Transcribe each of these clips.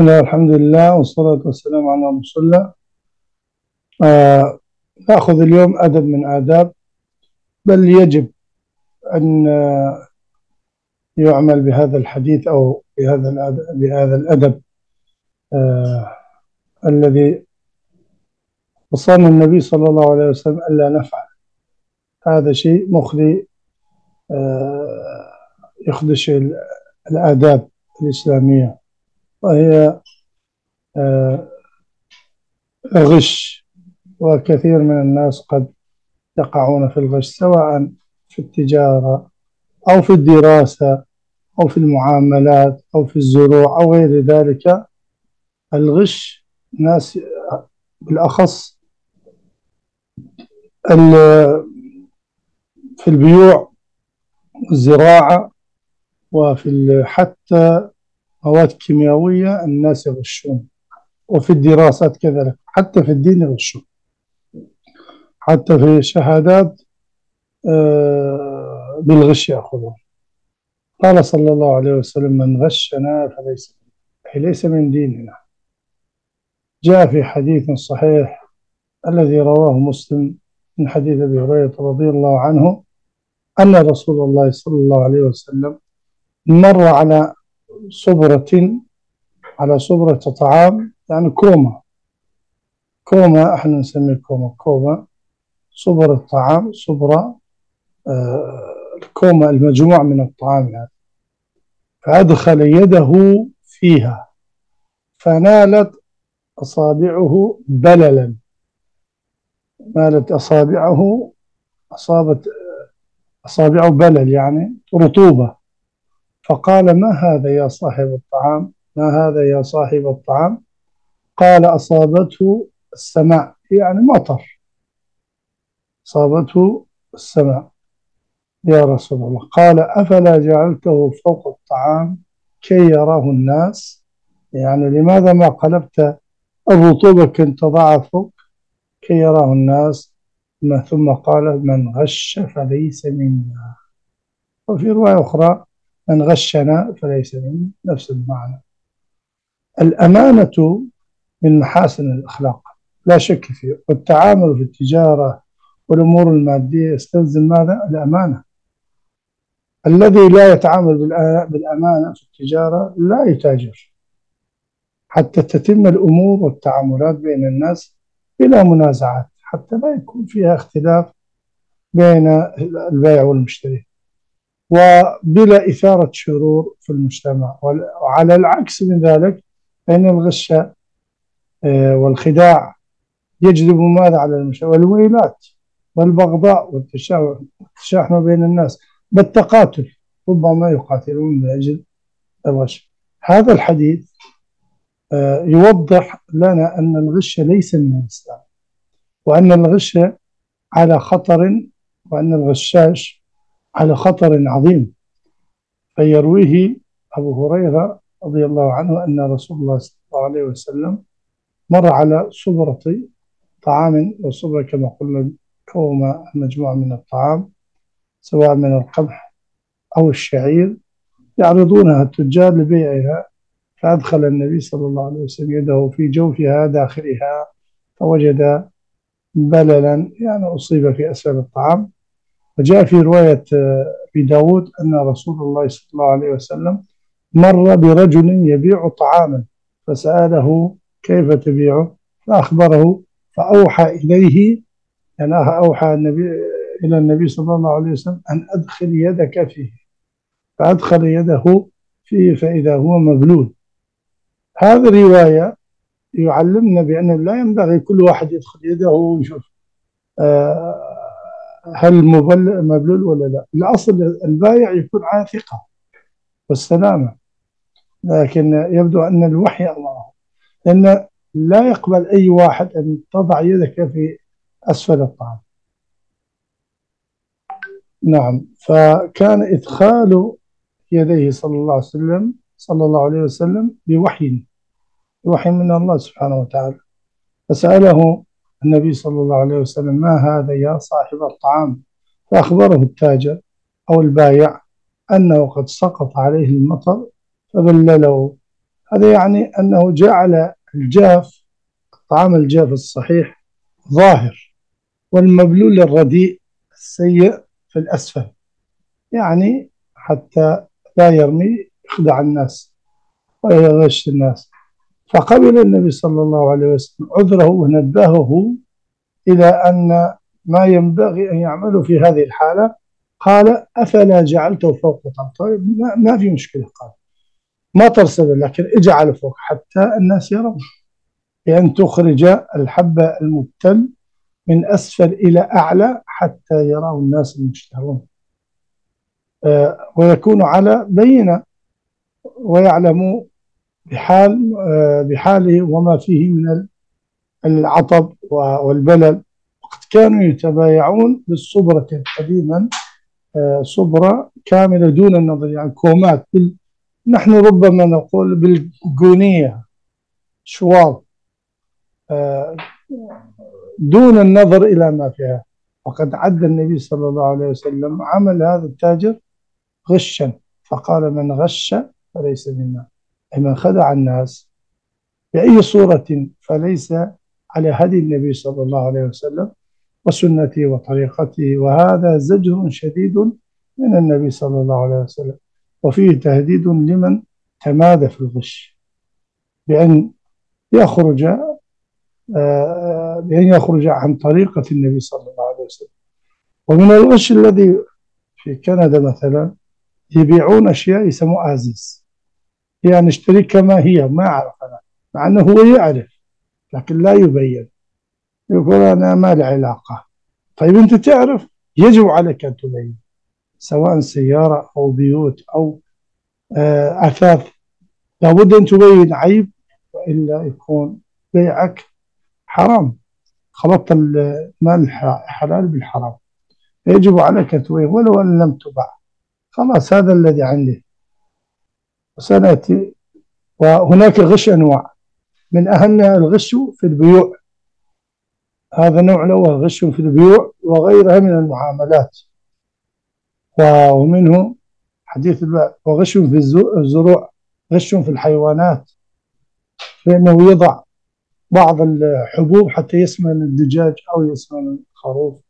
بسم الله الحمد لله والصلاة والسلام على رسول الله. آه نأخذ اليوم أدب من آداب بل يجب أن آه، يعمل بهذا الحديث أو بهذا الأدب, بهذا الأدب آه الذي وصانا النبي صلى الله عليه وسلم ألا نفعل. هذا شيء مخلي آه يخدش الآداب الإسلامية. وهي آه، غش وكثير من الناس قد يقعون في الغش سواء في التجارة أو في الدراسة أو في المعاملات أو في الزروع أو غير ذلك. الغش ناس بالأخص في البيوع والزراعة وفي حتى مواد كيميائية الناس يغشون وفي الدراسات كذلك حتى في الدين يغشون. حتى في الشهادات آه، بالغش يأخذون. قال صلى الله عليه وسلم من غشنا فليس ليس من ديننا. جاء في حديث صحيح الذي رواه مسلم من حديث أبي هريرة رضي الله عنه أن رسول الله صلى الله عليه وسلم مر على صبرة على صبرة طعام يعني كوما. كوما إحنا نسميه كوما كوما. صبر الطعام صبرة آه الكوما المجموع من الطعام يعني. فأدخل يده فيها فنالت أصابعه بللا. نالت أصابعه أصابت أصابعه بلل يعني رطوبة. فقال ما هذا يا صاحب الطعام؟ ما هذا يا صاحب الطعام؟ قال أصابته السماء يعني مطر. أصابته السماء. يا رسول الله. قال أفلا جعلته فوق الطعام كي يراه الناس؟ يعني لماذا ما قلبت الرطوبة كنت تضعها فوق كي يراه الناس؟ ثم قال من غش فليس منا. وفي رواية أخرى من غشنا فليس منا نفس المعنى. الأمانة من محاسن الأخلاق لا شك فيه والتعامل في التجارة والأمور المادية يستلزم ماذا؟ الأمانة. الذي لا يتعامل بالأمانة في التجارة لا يتاجر. حتى تتم الأمور والتعاملات بين الناس بلا منازعات حتى لا يكون فيها اختلاف بين البائع والمشتري. وبلا إثارة شرور في المجتمع. وعلى العكس من ذلك فإن الغش آه، والخداع يجلب ماذا على المجتمع؟ والويلات والبغضاء والتشاحن بين الناس بالتقاتل ربما يقاتلون من أجل الغش. هذا الحديث آه، يوضح لنا أن الغش ليس من الإسلام وأن الغش على خطر وأن الغشاش على خطر عظيم. فيرويه أبو هريرة رضي الله عنه أن رسول الله صلى الله عليه وسلم مر على صبرة طعام والصبرة كما قلنا كوما مجموعة من الطعام سواء من القمح أو الشعير يعرضونها التجار لبيعها. فأدخل النبي صلى الله عليه وسلم يده في جوفها داخلها فوجد بللا يعني أصيب في أسفل الطعام. وجاء في رواية أبي داود أن رسول الله صلى الله عليه وسلم مر برجل يبيع طعاما فسأله كيف تبيعه؟ فأخبره فأوحى إليه يعني أوحى النبي إلى النبي صلى الله عليه وسلم أن أدخل يدك فيه. فأدخل يده فيه فإذا هو مبلول. هذه الرواية يعلمنا بأنه لا ينبغي كل واحد يدخل يده ويشوف. آه هل مبلول ولا لا. الأصل البايع يكون على ثقة والسلامة لكن يبدو أن الوحي الله لأن لا يقبل أي واحد أن تضع يدك في أسفل الطعام. نعم فكان إدخال يديه صلى الله عليه وسلم صلى الله عليه وسلم بوحي بوحي من الله سبحانه وتعالى. فسأله النبي صلى الله عليه وسلم ما هذا يا صاحب الطعام؟ فأخبره التاجر أو البايع أنه قد سقط عليه المطر فبلله هذا يعني أنه جعل الجاف طعام الجاف الصحيح ظاهر والمبلول الرديء السيء في الأسفل يعني حتى لا يرمي يخدع الناس ويغش الناس. فقبل النبي صلى الله عليه وسلم عذره ونبهه إلى أن ما ينبغي أن يعمله في هذه الحالة قال أفلا جعلته فوق طيب ما في مشكلة قال. ما ترسل لكن اجعله فوق حتى الناس يرون. بأن تخرج الحب المبتل من أسفل إلى أعلى حتى يراه الناس المشترون آه، ويكون على بينة ويعلم بحال آه، بحاله وما فيه من العطب والبلل. وقد كانوا يتبايعون بالصبرة قديما آه، صبرة كاملة دون النظر يعني كومات. نحن ربما نقول بالجونية شواظ آه، دون النظر إلى ما فيها. وقد عد النبي صلى الله عليه وسلم عمل هذا التاجر غشا. فقال من غش فليس منا. من خدع الناس بأي صورة فليس على هدي النبي صلى الله عليه وسلم وسنته وطريقته وهذا زجر شديد من النبي صلى الله عليه وسلم. وفيه تهديد لمن تمادى في الغش بأن يخرج آه، بأن يخرج عن طريقة النبي صلى الله عليه وسلم. ومن الغش الذي في كندا مثلا يبيعون أشياء يسموها أزيز. يعني نشتري كما هي ما أعرف أنا مع أنه هو يعرف لكن لا يبين. يقول أنا ما لي علاقة. طيب أنت تعرف يجب عليك أن تبين سواء سيارة أو بيوت أو آه، أثاث. لابد أن تبين عيب وإلا يكون بيعك حرام. خلطت المال الحلال بالحرام. يجب عليك أن تبين ولو أن لم تبع خلاص هذا الذي عندي. سنأتي. وهناك غش أنواع. من أهمها الغش في البيوع. هذا نوع الأول غش في البيوع وغيرها من المعاملات. ومنه حديث وغش في الزروع. غش في الحيوانات. فإنه يضع بعض الحبوب حتى يسمن الدجاج أو يسمن الخروف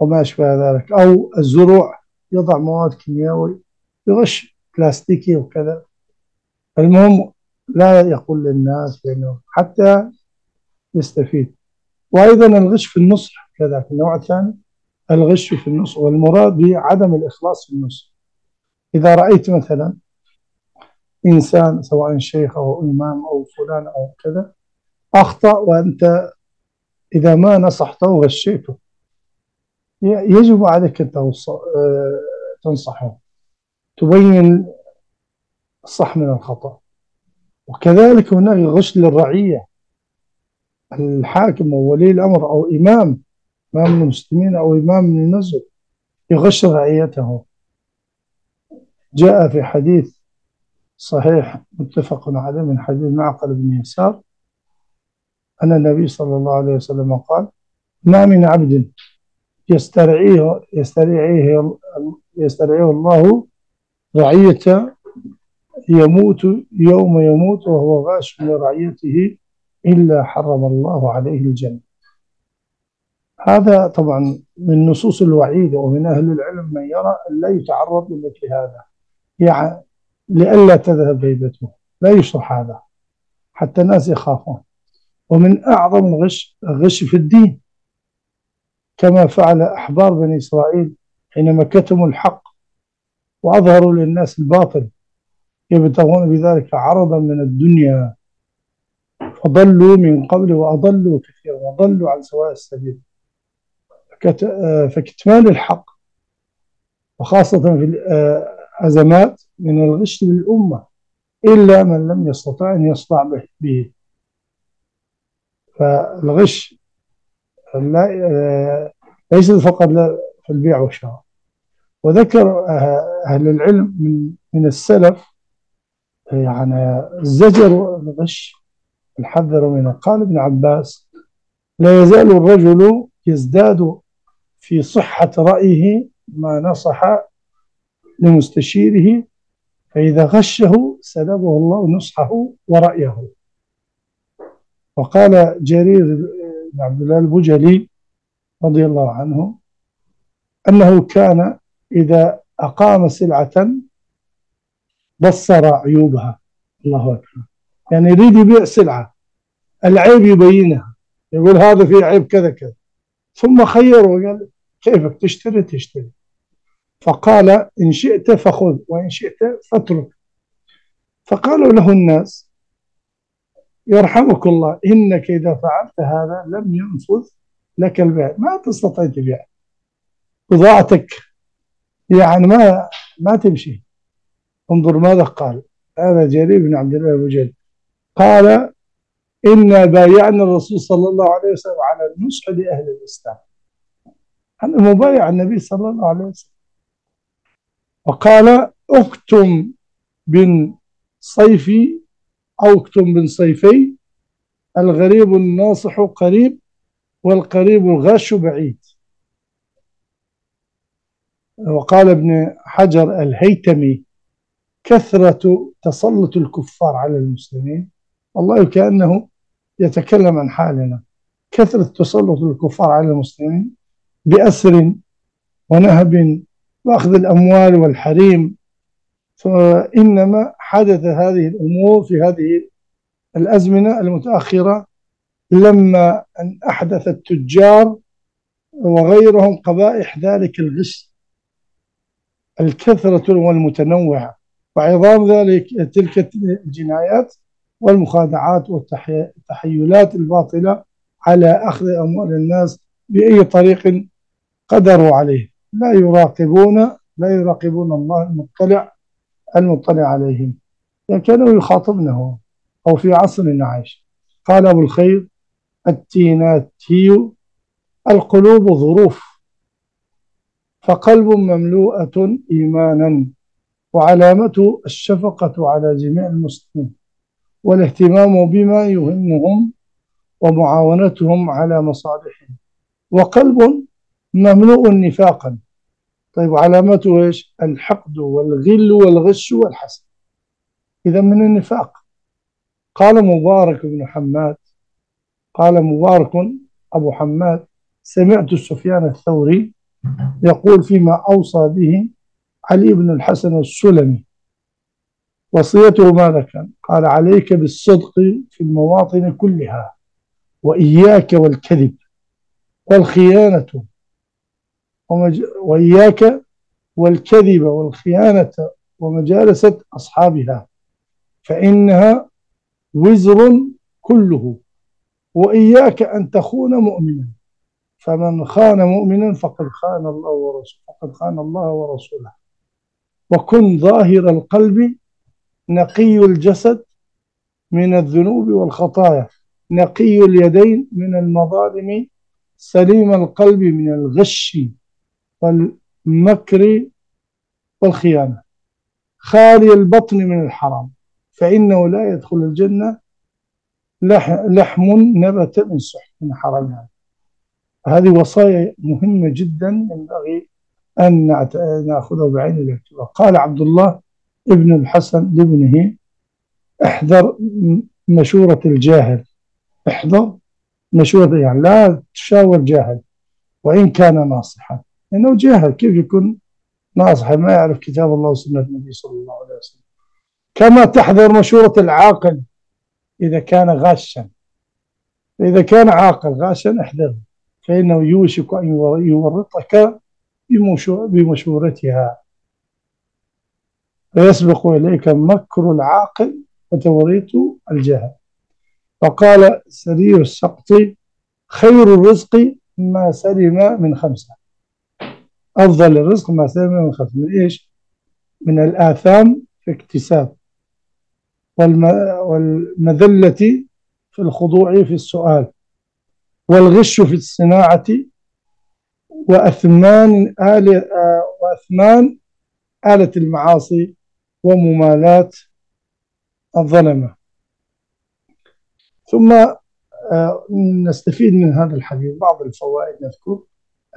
وما أشبه ذلك. أو الزروع يضع مواد كيميائية. يغش بلاستيكي وكذا. المهم لا يقول للناس لأنه حتى يستفيد. وأيضا الغش في النصح كذلك النوع الثاني الغش في النصح والمراد بعدم الإخلاص في النصح. إذا رأيت مثلا إنسان سواء شيخ أو إمام أو فلان أو كذا أخطأ وأنت إذا ما نصحته غشيته. يجب عليك أن آه، تنصحه. تبين الصح من الخطأ. وكذلك هناك غش للرعية. الحاكم أو ولي الأمر أو إمام إمام المسلمين أو إمام من النزل يغش رعيته. جاء في حديث صحيح متفق عليه من حديث معقل بن يسار أن النبي صلى الله عليه وسلم قال ما من عبد يسترعيه يسترعيه يسترعيه الله رعية يموت يوم يموت وهو غاش لرعيته إلا حرم الله عليه الجنة. هذا طبعا من نصوص الوعيد ومن أهل العلم من يرى أن لا يتعرض لمثل هذا. يعني لئلا تذهب هيبته. لا يشرح هذا. حتى الناس يخافون. ومن أعظم الغش الغش في الدين كما فعل أحبار بني إسرائيل حينما كتموا الحق وأظهروا للناس الباطل يبتغون بذلك عرضا من الدنيا فضلوا من قبل وأضلوا كثيرا وضلوا عن سواء السبيل. فكتمان الحق وخاصة في الأزمات من الغش للأمة إلا من لم يستطع أن يصنع به. فالغش ليس فقط في البيع والشراء. وذكر أهل العلم من من السلف يعني زجر الغش الحذر منه قال ابن عباس. لا يزال الرجل يزداد في صحة رأيه ما نصح لمستشيره فإذا غشه سلبه الله نصحه ورأيه. وقال جرير بن عبد الله البجلي رضي الله عنه أنه كان إذا أقام سلعة بصر عيوبها. الله أكبر. يعني يريد يبيع سلعة. العيب يبينها. يقول هذا فيه عيب كذا كذا. ثم خير وقال كيفك؟ تشتري تشتري. فقال إن شئت فخذ وإن شئت فاترك. فقالوا له الناس يرحمك الله إنك إذا فعلت هذا لم ينفذ لك البيع. ما تستطيع تبيع بضاعتك. يعني ما ما تمشي. انظر ماذا قال. هذا جرير بن عبد الله أبو جهل قال إنا بايعنا الرسول صلى الله عليه وسلم على النصح لأهل الإسلام. أنا مبايع النبي صلى الله عليه وسلم. وقال اكتم بن صيفي أو اكتم بن صيفي الغريب الناصح قريب والقريب الغاش بعيد. وقال ابن حجر الهيتمي كثرة تسلط الكفار على المسلمين والله كأنه يتكلم عن حالنا. كثرة تسلط الكفار على المسلمين بأسر ونهب وأخذ الأموال والحريم. فإنما حدث هذه الأمور في هذه الأزمنة المتأخرة لما أن أحدث التجار وغيرهم قبائح ذلك الغش الكثرة والمتنوعة. وعظام ذلك تلك الجنايات والمخادعات والتحيلات الباطلة على أخذ أموال الناس بأي طريق قدروا عليه. لا يراقبون لا يراقبون الله المطلع المطلع عليهم. يعني كانوا يخاطبنه أو في عصر عايش قال أبو الخير التيناتي القلوب ظروف فقلب مملوءة إيمانا. وعلامته الشفقة على جميع المسلمين والاهتمام بما يهمهم ومعاونتهم على مصالحهم. وقلب مملوء نفاقا. طيب علامته إيش؟ الحقد والغل والغش والحسد. إذا من النفاق. قال مبارك بن حماد قال مبارك أبو حماد سمعت سفيان الثوري يقول فيما أوصى به علي بن الحسن السلمي. وصيته ماذا كان؟ قال عليك بالصدق في المواطن كلها وإياك والكذب والخيانة وإياك والكذب والخيانة ومجالسة أصحابها فإنها وزر كله وإياك أن تخون مؤمنا فمن خان مؤمنا فقد خان الله ورسوله فقد خان الله ورسوله. وكن ظاهر القلب نقي الجسد من الذنوب والخطايا نقي اليدين من المظالم سليم القلب من الغش والمكر والخيانة. خالي البطن من الحرام فإنه لا يدخل الجنة لحم نبت من سحت من حرام هذه وصايا مهمة جدا ينبغي أن نأخذها بعين الاعتبار. قال عبد الله ابن الحسن لابنه احذر مشورة الجاهل. احذر مشورة يعني لا تشاور جاهل وإن كان ناصحا. لأنه جاهل كيف يكون ناصحا ما يعرف كتاب الله وسنة النبي صلى الله عليه وسلم. كما تحذر مشورة العاقل إذا كان غاشا. إذا كان عاقل غاشا احذر فإنه يوشك أن يورطك بمشورتها. فيسبق إليك مكر العاقل وتوريط الجهل. فقال سرير السقط خير الرزق ما سلم من خمسة. أفضل الرزق ما سلم من خمسة. من إيش؟ من الآثام في اكتساب. والمذلة في الخضوع في السؤال. والغش في الصناعة وأثمان آل وأثمان آلة المعاصي وممالاة الظلمة. ثم آه، نستفيد من هذا الحديث. بعض الفوائد نذكر.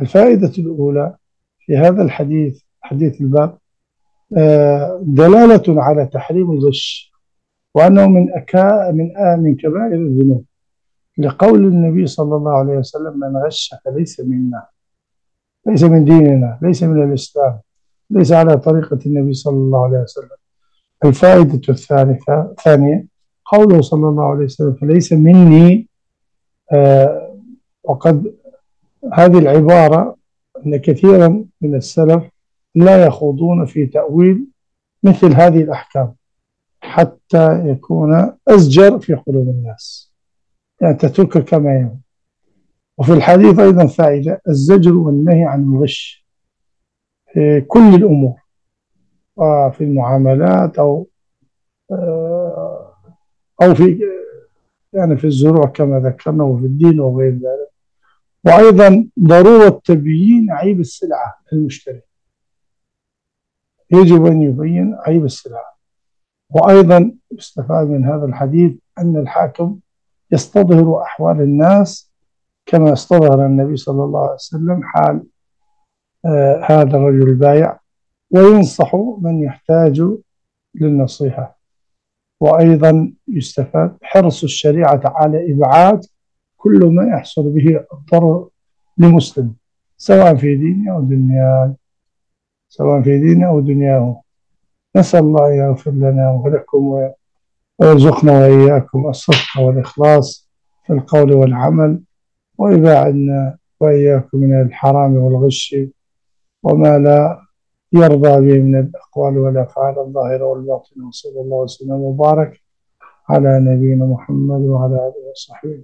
الفائدة الأولى في هذا الحديث حديث الباب آه، دلالة على تحريم الغش وأنه من أكا من آه من كبائر الذنوب. لقول النبي صلى الله عليه وسلم من غش فليس منا. ليس من ديننا ليس من الإسلام ليس على طريقة النبي صلى الله عليه وسلم. الفائدة الثالثة ثانية قوله صلى الله عليه وسلم فليس مني آه وقد هذه العبارة أن كثيرا من السلف لا يخوضون في تأويل مثل هذه الأحكام حتى يكون أزجر في قلوب الناس. يعني تترك كما يوم. وفي الحديث أيضا فائدة الزجر والنهي عن الغش في كل الأمور في المعاملات أو آه، أو في يعني في الزروع كما ذكرنا وفي الدين وغير ذلك. وأيضا ضرورة تبيين عيب السلعة للمشتري. يجب أن يبين عيب السلعة. وأيضا يستفاد من هذا الحديث أن الحاكم يستظهر أحوال الناس كما استظهر النبي صلى الله عليه وسلم حال آه هذا الرجل البايع وينصح من يحتاج للنصيحة. وأيضا يستفاد حرص الشريعة على إبعاد كل ما يحصل به الضرر لمسلم سواء في دينه أو دنياه سواء في دينه أو دنياه. نسأل الله أن يغفر لنا ولكم ويرزقنا وإياكم الصدق والإخلاص في القول والعمل. ويباعدنا وإياكم من الحرام والغش وما لا يرضى به من الأقوال والأفعال الظاهرة والباطنة وصلى الله وسلم وبارك على نبينا محمد وعلى آله وصحبه